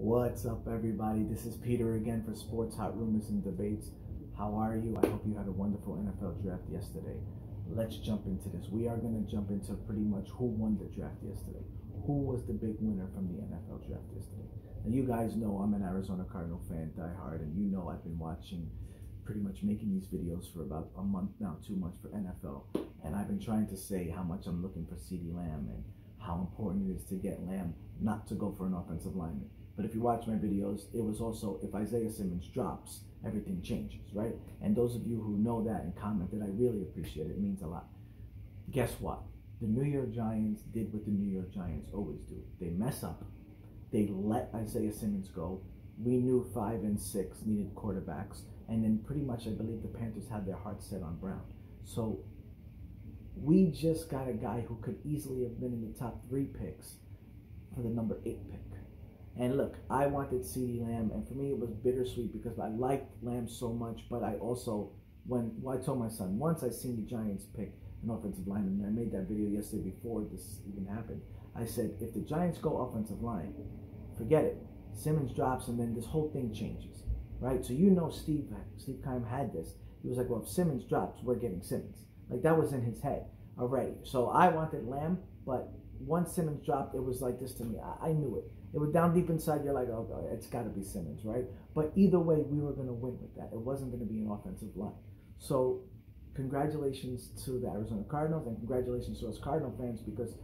What's up, everybody? This is Peter again for Sports Hot Rumors and Debates. How are you? I hope you had a wonderful NFL draft yesterday. Let's jump into this. We are going to jump into pretty much who won the draft yesterday. Who was the big winner from the NFL draft yesterday? Now, you guys know I'm an Arizona Cardinal fan, die hard, and you know I've been watching, pretty much making these videos for about a month now, two months for NFL, and I've been trying to say how much I'm looking for CeeDee Lamb and how important it is to get Lamb not to go for an offensive lineman. But if you watch my videos, it was also if Isaiah Simmons drops, everything changes, right? And those of you who know that and commented, I really appreciate it. It means a lot. Guess what? The New York Giants did what the New York Giants always do. They mess up. They let Isaiah Simmons go. We knew five and six needed quarterbacks. And then pretty much I believe the Panthers had their heart set on Brown. So we just got a guy who could easily have been in the top three picks for the number eight pick. And look, I wanted CeeDee Lamb, and for me it was bittersweet because I liked Lamb so much, but I also, when well, I told my son, once I seen the Giants pick an offensive lineman, and I made that video yesterday before this even happened, I said, if the Giants go offensive line, forget it. Simmons drops, and then this whole thing changes, right? So you know Steve, Steve Keim had this. He was like, well, if Simmons drops, we're getting Simmons. Like that was in his head already. So I wanted Lamb, but once Simmons dropped, it was like this to me. I, I knew it. It was down deep inside. You're like, oh, it's got to be Simmons, right? But either way, we were going to win with that. It wasn't going to be an offensive line. So congratulations to the Arizona Cardinals and congratulations to us Cardinal fans because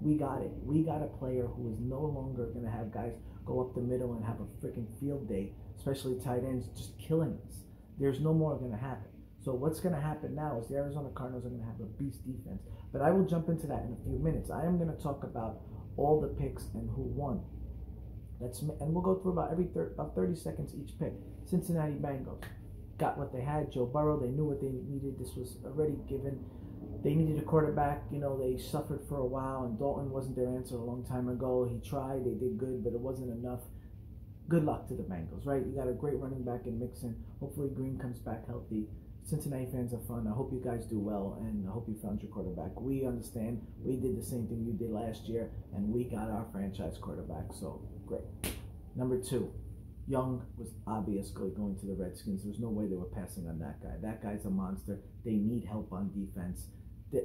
we got it. We got a player who is no longer going to have guys go up the middle and have a freaking field day, especially tight ends, just killing us. There's no more going to happen. So what's going to happen now is the Arizona Cardinals are going to have a beast defense. But I will jump into that in a few minutes. I am going to talk about all the picks and who won. That's and we'll go through about every thir- about 30 seconds each pick. Cincinnati Bengals got what they had. Joe Burrow, they knew what they needed. This was already given. They needed a quarterback. You know, they suffered for a while, and Dalton wasn't their answer a long time ago. He tried, they did good, but it wasn't enough. Good luck to the Bengals, right? You got a great running back in Mixon. Hopefully, Green comes back healthy. Cincinnati fans are fun. I hope you guys do well, and I hope you found your quarterback. We understand. We did the same thing you did last year, and we got our franchise quarterback. So great. Number two, Young was obvious going to the Redskins. There's no way they were passing on that guy. That guy's a monster. They need help on defense.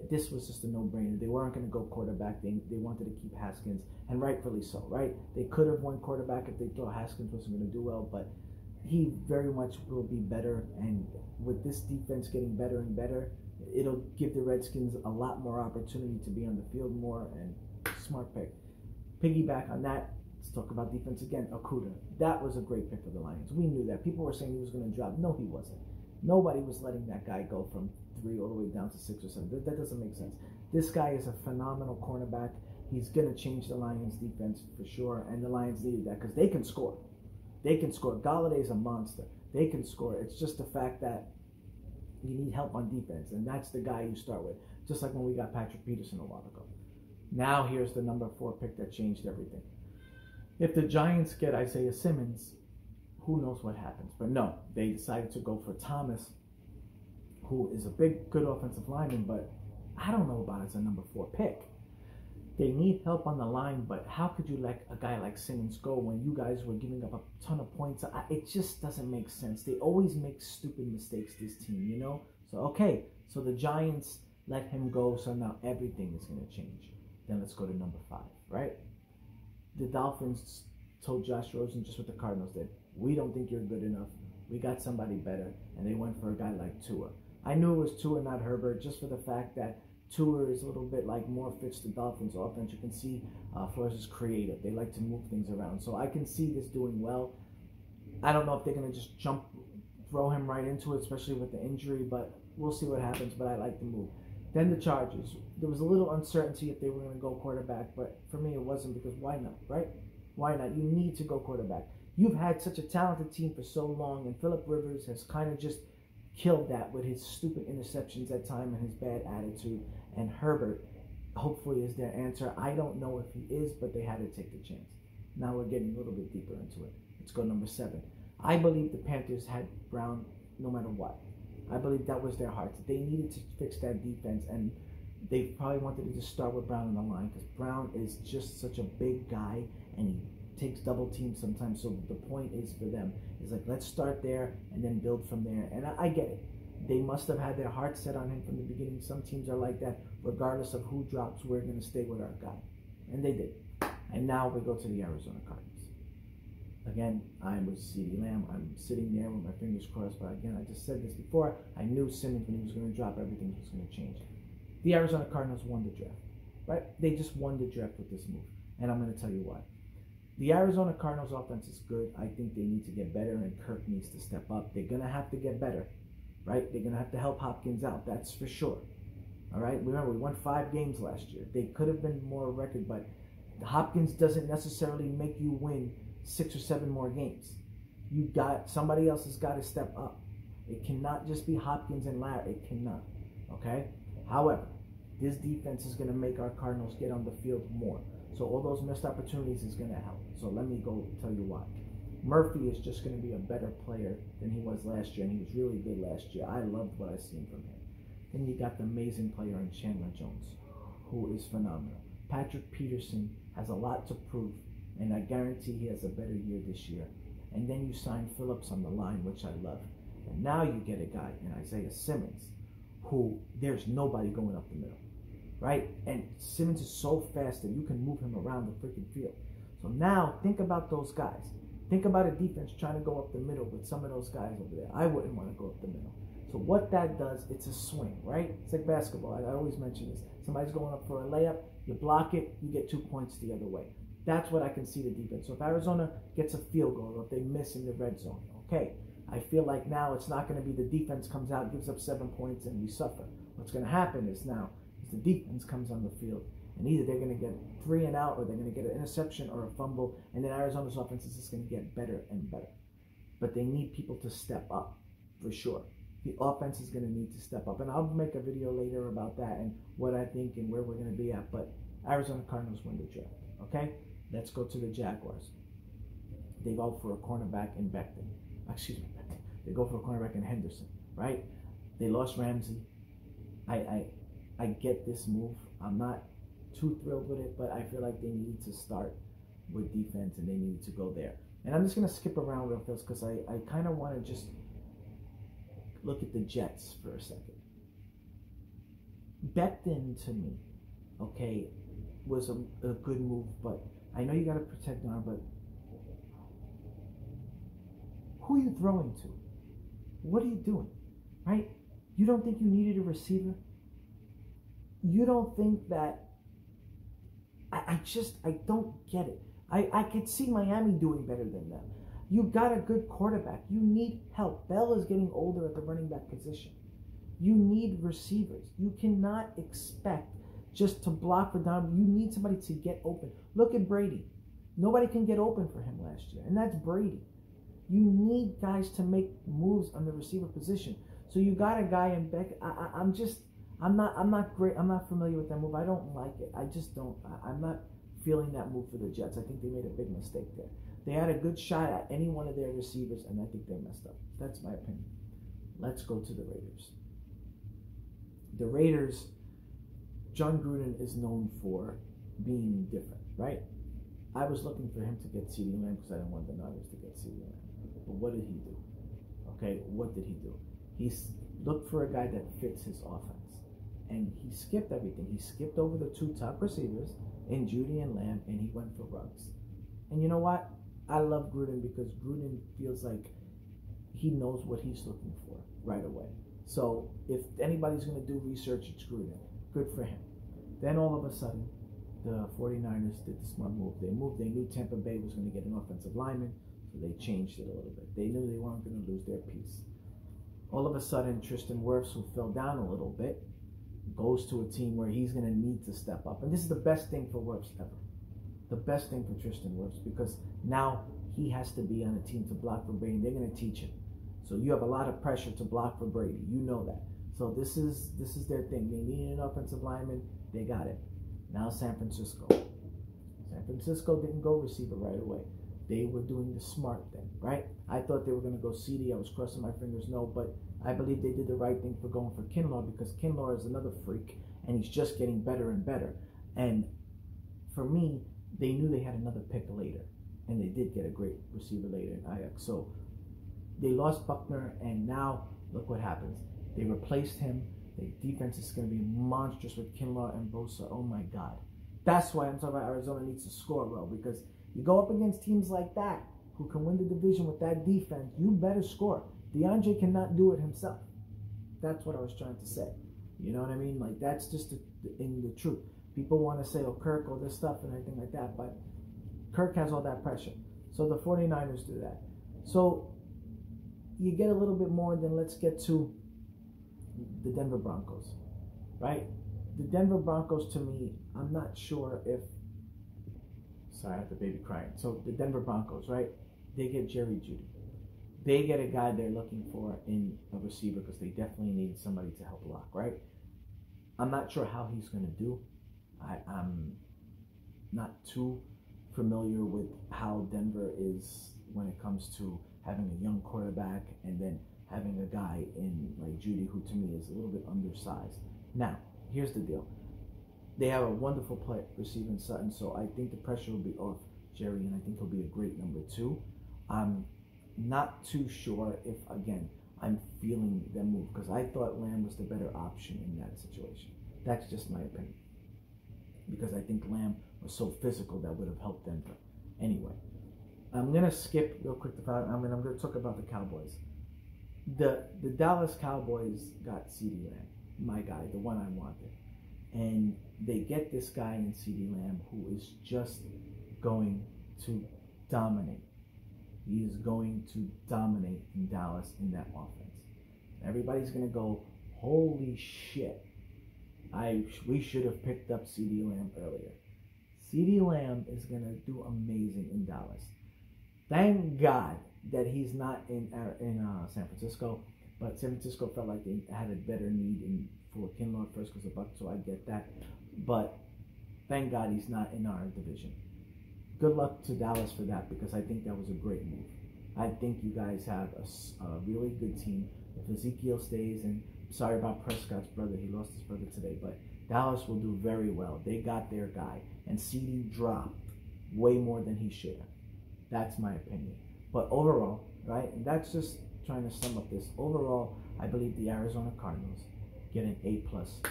This was just a no-brainer. They weren't going to go quarterback. They, they wanted to keep Haskins, and rightfully so, right? They could have won quarterback if they thought Haskins wasn't going to do well, but he very much will be better. And with this defense getting better and better, it'll give the Redskins a lot more opportunity to be on the field more. And smart pick. Piggyback on that. Let's talk about defense again. Okudah. That was a great pick for the Lions. We knew that. People were saying he was going to drop. No, he wasn't. Nobody was letting that guy go from three all the way down to six or seven. That, that doesn't make sense. This guy is a phenomenal cornerback. He's going to change the Lions' defense for sure, and the Lions needed that because they can score. They can score. Golladay's a monster. They can score. It's just the fact that you need help on defense, and that's the guy you start with. Just like when we got Patrick Peterson a while ago. Now here's the number four pick that changed everything. If the Giants get Isaiah Simmons, who knows what happens? But no, they decided to go for Thomas, who is a big, good offensive lineman, but I don't know about as a number four pick they need help on the line, but how could you let a guy like Simmons go when you guys were giving up a ton of points? It just doesn't make sense. They always make stupid mistakes, this team, you know? So, okay, so the Giants let him go, so now everything is going to change. Then let's go to number five, right? The Dolphins told Josh Rosen just what the Cardinals did. We don't think you're good enough. We got somebody better. And they went for a guy like Tua. I knew it was Tua, not Herbert, just for the fact that Tua is a little bit like more fits the Dolphins offense. You can see uh, Flores is creative. They like to move things around. So I can see this doing well. I don't know if they're going to just jump, throw him right into it, especially with the injury, but we'll see what happens. But I like the move. Then the Chargers. There was a little uncertainty if they were going to go quarterback, but for me it wasn't because why not, right? Why not? You need to go quarterback. You've had such a talented team for so long, and Philip Rivers has kind of just killed that with his stupid interceptions at time and his bad attitude. And Herbert, hopefully, is their answer. I don't know if he is, but they had to take the chance. Now we're getting a little bit deeper into it. Let's go number seven. I believe the Panthers had Brown no matter what. I believe that was their heart. They needed to fix that defense, and they probably wanted to just start with Brown on the line because Brown is just such a big guy, and he takes double teams sometimes. So the point is for them is like let's start there and then build from there. And I, I get it. They must have had their heart set on him from the beginning. Some teams are like that. Regardless of who drops, we're going to stay with our guy. And they did. And now we go to the Arizona Cardinals. Again, I'm with CeeDee Lamb. I'm sitting there with my fingers crossed. But again, I just said this before. I knew Simmons, when he was going to drop, everything was going to change. The Arizona Cardinals won the draft, right? They just won the draft with this move. And I'm going to tell you why. The Arizona Cardinals offense is good. I think they need to get better, and Kirk needs to step up. They're going to have to get better, right? They're going to have to help Hopkins out. That's for sure. All right. Remember, we won five games last year. They could have been more record, but Hopkins doesn't necessarily make you win six or seven more games. You got somebody else has got to step up. It cannot just be Hopkins and Larry. It cannot. Okay. However, this defense is going to make our Cardinals get on the field more. So all those missed opportunities is going to help. So let me go tell you why. Murphy is just going to be a better player than he was last year, and he was really good last year. I loved what I seen from him. Then you got the amazing player in Chandler Jones, who is phenomenal. Patrick Peterson has a lot to prove, and I guarantee he has a better year this year. And then you sign Phillips on the line, which I love. And now you get a guy in Isaiah Simmons, who there's nobody going up the middle, right? And Simmons is so fast that you can move him around the freaking field. So now think about those guys. Think about a defense trying to go up the middle with some of those guys over there. I wouldn't want to go up the middle. So what that does, it's a swing, right? It's like basketball. I, I always mention this. Somebody's going up for a layup, you block it, you get two points the other way. That's what I can see the defense. So if Arizona gets a field goal or if they miss in the red zone, okay, I feel like now it's not going to be the defense comes out, gives up seven points, and we suffer. What's going to happen is now is the defense comes on the field, and either they're going to get three and out, or they're going to get an interception or a fumble, and then Arizona's offense is just going to get better and better. But they need people to step up for sure. The offense is going to need to step up, and I'll make a video later about that and what I think and where we're going to be at. But Arizona Cardinals win the draft. Okay, let's go to the Jaguars. They go for a cornerback in Becton. Ah, excuse me. They go for a cornerback in Henderson. Right? They lost Ramsey. I I I get this move. I'm not too thrilled with it, but I feel like they needed to start with defense and they needed to go there. And I'm just gonna skip around real fast because I, I kind of want to just look at the Jets for a second. Becton to me, okay, was a, a good move, but I know you got to protect arm, but who are you throwing to? What are you doing? Right? You don't think you needed a receiver? You don't think that I, I just I don't get it. I, I could see Miami doing better than them. You got a good quarterback. You need help. Bell is getting older at the running back position. You need receivers. You cannot expect just to block for down. You need somebody to get open. Look at Brady. Nobody can get open for him last year, and that's Brady. You need guys to make moves on the receiver position. So you got a guy in Beck. I I, am just, I'm not, I'm not great. I'm not familiar with that move. I don't like it. I just don't. I'm not feeling that move for the Jets. I think they made a big mistake there. They had a good shot at any one of their receivers, and I think they messed up. That's my opinion. Let's go to the Raiders. The Raiders, Jon Gruden is known for being different, right? I was looking for him to get CeeDee Lamb because I didn't want the Niners to get CeeDee Lamb. But what did he do? Okay, what did he do? He looked for a guy that fits his offense. And he skipped everything. He skipped over the two top receivers in Jeudy and Lamb, and he went for Ruggs. And you know what? I love Gruden because Gruden feels like he knows what he's looking for right away. So if anybody's going to do research, it's Gruden. Good for him. Then all of a sudden, the 49ers did the smart move. They moved. They knew Tampa Bay was going to get an offensive lineman, so they changed it a little bit. They knew they weren't going to lose their piece. All of a sudden, Tristan Wirfs, who fell down a little bit, goes to a team where he's going to need to step up. And this is the best thing for Wirfs ever. The best thing for Tristan Wirfs because now he has to be on a team to block for Brady. They're going to teach him. So you have a lot of pressure to block for Brady. You know that. So this is this is their thing. They needed an offensive lineman. They got it. Now San Francisco. San Francisco didn't go receiver right away. They were doing the smart thing, right? I thought they were going to go CeeDee. I was crossing my fingers, no, but I believe they did the right thing for going for Kinlaw because Kinlaw is another freak and he's just getting better and better. And for me, they knew they had another pick later and they did get a great receiver later in Aiyuk. So they lost Buckner, and now look what happens. They replaced him. The defense is going to be monstrous with Kinlaw and Bosa. Oh my God. That's why I'm talking about Arizona needs to score well because you go up against teams like that who can win the division with that defense, you better score. DeAndre cannot do it himself. That's what I was trying to say. You know what I mean? Like that's just the, in the truth. People want to say, oh, Kirk, all this stuff and everything like that, but Kirk has all that pressure. So the 49ers do that. So you get a little bit more, then let's get to the Denver Broncos, right? The Denver Broncos, to me, I'm not sure if. Sorry, I have the baby crying. So the Denver Broncos, right? They get Jerry Jeudy. They get a guy they're looking for in a receiver because they definitely need somebody to help block, right? I'm not sure how he's going to do. I, I'm not too familiar with how Denver is when it comes to having a young quarterback and then having a guy in like Jeudy, who to me is a little bit undersized. Now, here's the deal. They have a wonderful play receiving Sutton, so I think the pressure will be off Jerry, and I think he'll be a great number two. I'm not too sure if again I'm feeling them move because I thought Lamb was the better option in that situation. That's just my opinion. Because I think Lamb was so physical that would have helped Denver. Anyway, I'm gonna skip real quick the I mean I'm gonna talk about the Cowboys. The the Dallas Cowboys got CeeDee Lamb, my guy, the one I wanted. And they get this guy in CeeDee Lamb who is just going to dominate. He is going to dominate in Dallas in that offense. Everybody's gonna go, holy shit. I we should have picked up CeeDee Lamb earlier. CeeDee Lamb is gonna do amazing in Dallas. Thank God that he's not in uh, in uh, San Francisco, but San Francisco felt like they had a better need in for Kinlaw first because of Buck, so I get that. But thank God he's not in our division. Good luck to Dallas for that because I think that was a great move. I think you guys have a, a really good team. If Ezekiel stays, and sorry about Prescott's brother, he lost his brother today, but Dallas will do very well. They got their guy, and CeeDee dropped way more than he should have. That's my opinion. But overall, right, and that's just trying to sum up this. Overall, I believe the Arizona Cardinals get an A plus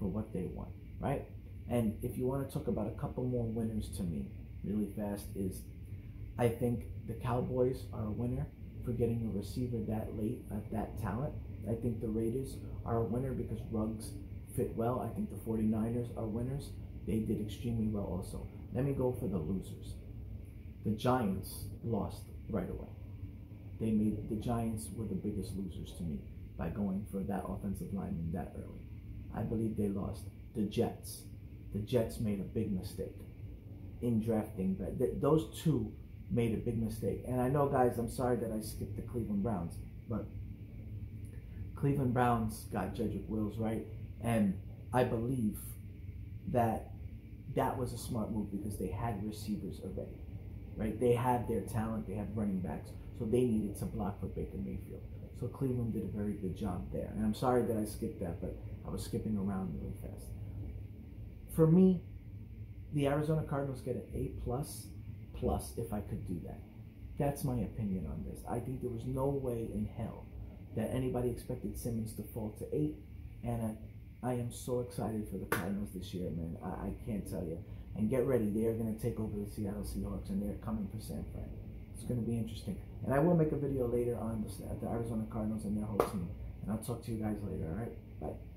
for what they won, right? And if you want to talk about a couple more winners to me, really fast, is I think the Cowboys are a winner for getting a receiver that late at that talent. I think the Raiders are a winner because Ruggs fit well. I think the 49ers are winners. They did extremely well also. Let me go for the losers. The Giants lost right away. They made the Giants were the biggest losers to me by going for that offensive lineman that early. I believe they lost. The Jets. The Jets made a big mistake in drafting. But those two made a big mistake. And I know, guys, I'm sorry that I skipped the Cleveland Browns, but Cleveland Browns got Jedrick Wills, right? And I believe that that was a smart move because they had receivers already, right? They had their talent, they had running backs, so they needed to block for Baker Mayfield. So Cleveland did a very good job there. And I'm sorry that I skipped that, but I was skipping around really fast. For me, the Arizona Cardinals get an A plus plus if I could do that. That's my opinion on this. I think there was no way in hell that anybody expected Simmons to fall to eight, and I, I am so excited for the Cardinals this year, man. I, I can't tell you. And get ready, they are going to take over the Seattle Seahawks, and they're coming for San Fran. It's going to be interesting. And I will make a video later on the, the Arizona Cardinals and their whole team. And I'll talk to you guys later, all right? Bye.